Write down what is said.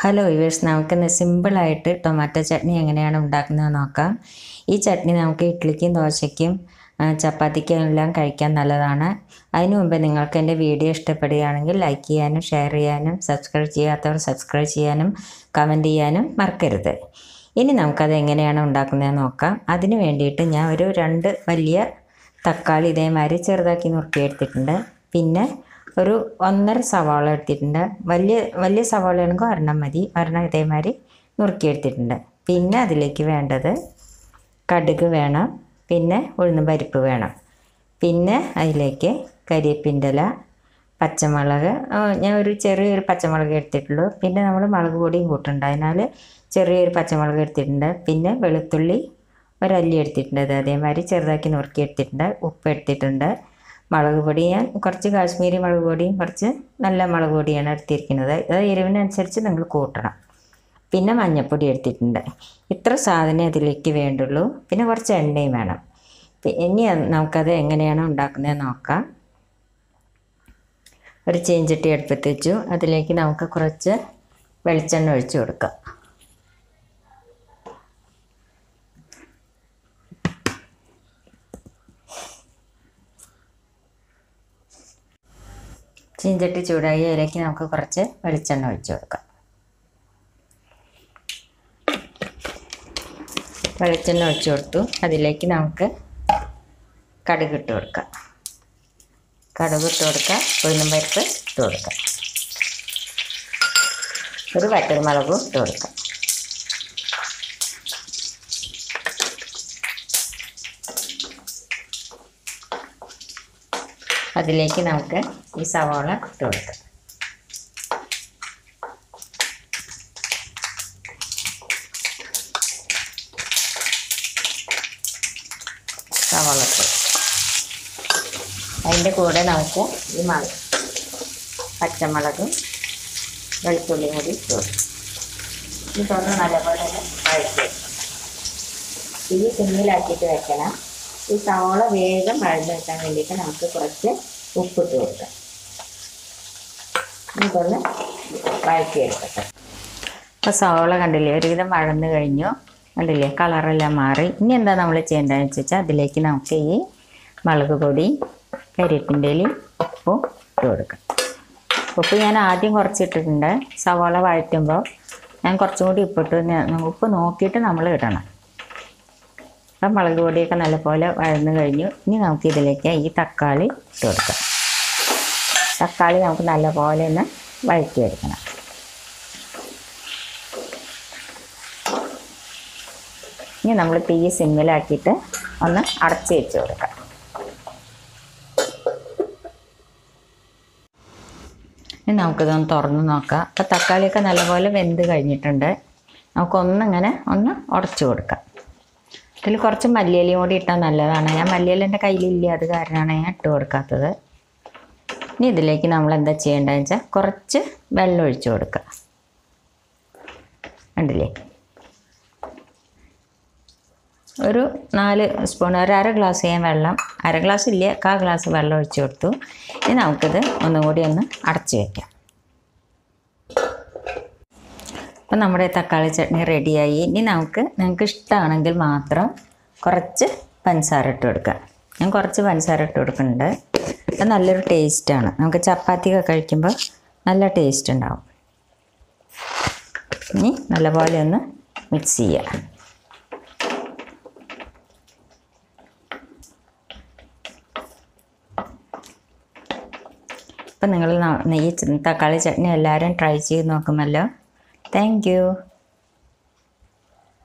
Hello ഇവേഴ്സ് നമുക്കിന്ന് സിമ്പിളായിട്ട് tomato chutney എങ്ങനെയാണ് ഉണ്ടാക്കുന്നത് നോക്കാം. ഈ ചട്നി നമുക്ക് ഇഡ്ഡലിക്കും ദോശയ്ക്കും ചപ്പാത്തിക്കും എല്ലാം കഴിക്കാൻ നല്ലതാണ്. അതിനു മുമ്പ് നിങ്ങൾക്ക് എന്റെ വീഡിയോ ഇഷ്ടപ്പെടുകയാണെങ്കിൽ ലൈക്ക് ചെയ്യാനും ഷെയർ ചെയ്യാനും സബ്സ്ക്രൈബ് ചെയ്യാത്തവർ സബ്സ്ക്രൈബ് ചെയ്യാനും കമന്റ് ചെയ്യാനും മറക്കരുത്. ഇനി നമുക്കത് എങ്ങനെയാണ് ഉണ്ടാക്കുന്നത് നോക്കാം. അതിന് വേണ്ടിയിട്ട് ഞാൻ ഒരു രണ്ട് വലിയ തക്കാളി ഇതേമാതിരി ചെറുതാക്കി നുറുക്കിയെടുത്തിട്ടുണ്ട്. പിന്നെ ഒരു ഒന്നര സവാള എടുത്തിട്ടുണ്ട്. വലിയ വലിയ സവാളയാണെങ്കിൽ ഒരെണ്ണം മതി. ഒരെണ്ണം ഇതേമാതിരി നുറുക്കിയെടുത്തിട്ടുണ്ട് പിന്നെ അതിലേക്ക് വേണ്ടത് കടുക് വേണം. പിന്നെ ഉഴുന്ന് പരിപ്പ് വേണം. പിന്നെ അതിലേക്ക് കരിയേപ്പിന്റെ ഇല പച്ചമുളക്. ഞാൻ ഒരു ചെറിയൊരു പച്ചമുളക് എടുത്തിട്ടുള്ളൂ. പിന്നെ നമ്മൾ മുളക് പൊടിയും കൂട്ടുണ്ട്. അതിനാൽ ചെറിയൊരു പച്ചമുളക് എടുത്തിട്ടുണ്ട്. പിന്നെ വെളുത്തുള്ളി ഒരല്ലി എടുത്തിട്ടുണ്ട്. അത് അതേമാതിരി ചെറുതാക്കി നുറുക്കി എടുത്തിട്ടുണ്ട്. ഉപ്പ് എടുത്തിട്ടുണ്ട്. മുളക് പൊടി ഞാൻ കുറച്ച് കാശ്മീരി മുളക് പൊടിയും കുറച്ച് നല്ല മുളക് പൊടിയാണ് എടുത്തിരിക്കുന്നത്. അത് എരിവിനനുസരിച്ച് നിങ്ങൾ കൂട്ടണം. പിന്നെ മഞ്ഞൾപ്പൊടി എടുത്തിട്ടുണ്ട്. ഇത്ര സാധനം അതിലേക്ക് വേണ്ടുള്ളൂ. പിന്നെ കുറച്ച് എണ്ണയും വേണം. ഇനി നമുക്കത് എങ്ങനെയാണ് ഉണ്ടാക്കുന്നത് നോക്കാം. ഒരു ചീഞ്ചട്ടി അടുപ്പത്ത് വെച്ചു. അതിലേക്ക് നമുക്ക് കുറച്ച് വെളിച്ചെണ്ണ ഒഴിച്ചു കൊടുക്കാം. ചീഞ്ചട്ടി ചൂടായി അതിലേക്ക് നമുക്ക് കുറച്ച് വെളിച്ചെണ്ണ ഒഴിച്ചു കൊടുക്കാം. വെളിച്ചെണ്ണ ഒഴിച്ചു കൊടുത്തു. അതിലേക്ക് നമുക്ക് കടുക് ഇട്ട് കൊടുക്കാം. കടുക് ഇട്ട് കൊടുക്കാം. ഉഴുന്നും പരിപ്പ് ഇട്ട് കൊടുക്കാം. ഒരു വറ്റൽമുളകും ഇട്ട് കൊടുക്കാം. അതിലേക്ക് നമുക്ക് ഈ സവാള ഇട്ട് കൊടുക്കാം. സവാള അതിന്റെ കൂടെ നമുക്ക് ഈ മുളക് പച്ചമുളകും വെളുത്തുള്ളിയും കൂടി ഇട്ട് കൊടുക്കും. ഇതൊന്ന് നല്ലപോലെ വഴറ്റി ഇത് സിമ്മിലാക്കിയിട്ട് വെക്കണം. ഈ സവാള വേഗം വഴന്ന് വെക്കാൻ വേണ്ടിയിട്ട് നമുക്ക് കുറച്ച് ഉപ്പിട്ട് കൊടുക്കാം. നമുക്കൊന്ന് വഴക്കി എടുക്കട്ടെ അപ്പോൾ സവോള കണ്ടില്ലേ ഒരുവിധം വഴന്ന് കഴിഞ്ഞു. കണ്ടില്ലേ കളറെല്ലാം മാറി. ഇനി എന്താ നമ്മൾ ചെയ്യേണ്ടതെന്ന് വെച്ചാൽ അതിലേക്ക് നമുക്ക് ഈ മുളക് പൊടി കരിയപ്പിന്റെ ഉപ്പും ഇട്ട് കൊടുക്കാം. ഉപ്പ് ഞാൻ ആദ്യം കുറച്ചിട്ടിട്ടുണ്ട്. സവോള വഴറ്റുമ്പോൾ ഞാൻ കുറച്ചും കൂടി ഉപ്പിട്ട് ഉപ്പ് നോക്കിയിട്ട് നമ്മൾ ഇടണം. അപ്പം മുളക് പൊടിയൊക്കെ നല്ലപോലെ വഴന്നു കഴിഞ്ഞു. ഇനി നമുക്ക് ഇതിലേക്ക് ഈ തക്കാളി ഇട്ട് കൊടുക്കാം. തക്കാളി നമുക്ക് നല്ലപോലെ ഒന്ന് വഴറ്റിയെടുക്കണം. ഇനി നമ്മൾ തീ സിമ്മിലാക്കിയിട്ട് ഒന്ന് അടച്ചു വെച്ച് കൊടുക്കാം. ഇനി നമുക്കിതൊന്ന് തുറന്ന് നോക്കാം. അപ്പോൾ തക്കാളിയൊക്കെ നല്ലപോലെ വെന്ത് കഴിഞ്ഞിട്ടുണ്ട്. നമുക്കൊന്നിങ്ങനെ ഒന്ന് ഉടച്ചു കൊടുക്കാം. ഇതിൽ കുറച്ച് മല്ലിയിലയും കൂടി ഇട്ടാൽ നല്ലതാണ്. ഞാൻ മല്ലിയില എന്റെ കയ്യിലില്ല അത് കാരണമാണ് ഞാൻ ഇട്ട് കൊടുക്കാത്തത്. ഇനി ഇതിലേക്ക് നമ്മൾ എന്താ ചെയ്യേണ്ടതെന്ന് വെച്ചാൽ കുറച്ച് വെള്ളം ഒഴിച്ചു കൊടുക്കുക. കണ്ടില്ലേ? ഒരു നാല് സ്പൂൺ ഒരു അര ഗ്ലാസ് ഞാൻ വെള്ളം അര ഗ്ലാസ് ഇല്ല കാ ഗ്ലാസ് വെള്ളം ഒഴിച്ചു കൊടുത്തു. ഇനി നമുക്കിത് ഒന്നും കൂടി ഒന്ന് അടച്ചു വയ്ക്കാം അപ്പം നമ്മുടെ തക്കാളി ചട്നി റെഡിയായി. ഇനി നമുക്ക് നിങ്ങൾക്ക് ഇഷ്ടമാണെങ്കിൽ മാത്രം കുറച്ച് പഞ്ചസാര ഇട്ട് കൊടുക്കുക. ഞാൻ കുറച്ച് പഞ്ചസാര ഇട്ട് കൊടുക്കുന്നുണ്ട്. അത് നല്ലൊരു ടേസ്റ്റാണ് നമുക്ക് ചപ്പാത്തിയൊക്കെ കഴിക്കുമ്പോൾ നല്ല ടേസ്റ്റ് ഉണ്ടാവും. ഇനി നല്ലപോലെ ഒന്ന് മിക്സ് ചെയ്യുക. അപ്പം നിങ്ങൾ ഈ തക്കാളി ചട്നി എല്ലാവരും ട്രൈ ചെയ്ത് നോക്കുമല്ലോ. Thank you.